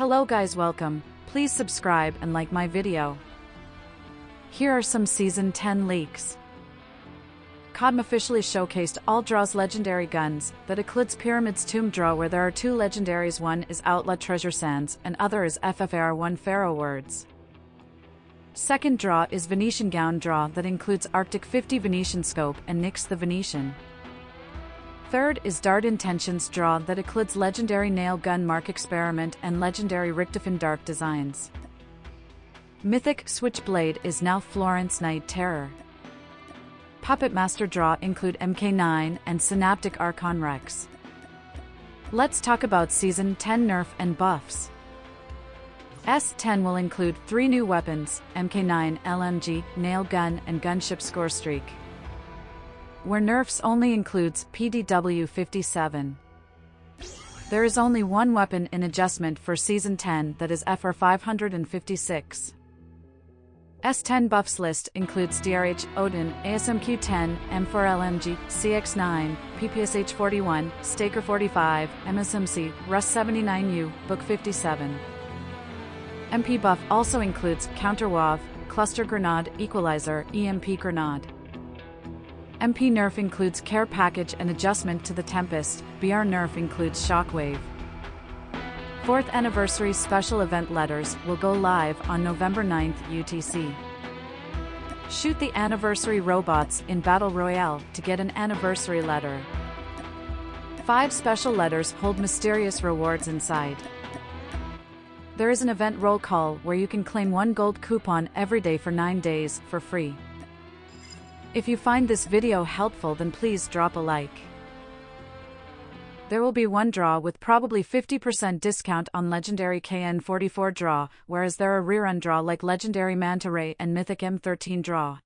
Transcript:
Hello guys welcome, please subscribe and like my video. Here are some Season 10 leaks. CODM officially showcased all draws legendary guns, that includes Pyramid's Tomb draw where there are two legendaries one is Outlaw Treasure Sands and other is FFAR1 Pharaoh Words. Second draw is Venetian Gown draw that includes Arctic 50 Venetian Scope and Nyx the Venetian. Third is Dark Intentions draw that includes legendary Nail Gun Mark Experiment and legendary Richtofen Dark designs. Mythic Switchblade is now Florence Night Terror. Puppet Master draw include MK9 and Synaptic Archon Rex. Let's talk about Season 10 nerf and buffs. S10 will include three new weapons, MK9, LMG, Nail Gun and Gunship Score Streak where nerfs only includes PDW-57. There is only one weapon in adjustment for Season 10 that is FR 556. S10 buffs list includes DRH, Oden, ASMQ-10, M4LMG, CX-9, PPSH-41, Striker-45, MSMC, Rus-79U, BK 57. MP buff also includes Counter UAV, Cluster Grenade, Equalizer, EMP Grenade. MP Nerf includes care package and adjustment to the Tempest, BR Nerf includes Shockwave. 4th anniversary special event letters will go live on November 9th UTC. Shoot the anniversary robots in Battle Royale to get an anniversary letter. 5 special letters hold mysterious rewards inside. There is an event roll call where you can claim one gold coupon every day for 9 days for free. If you find this video helpful then please drop a like. There will be one draw with probably 50% discount on Legendary KN44 draw, whereas there are rerun draw like Legendary Manta Ray and Mythic M13 draw.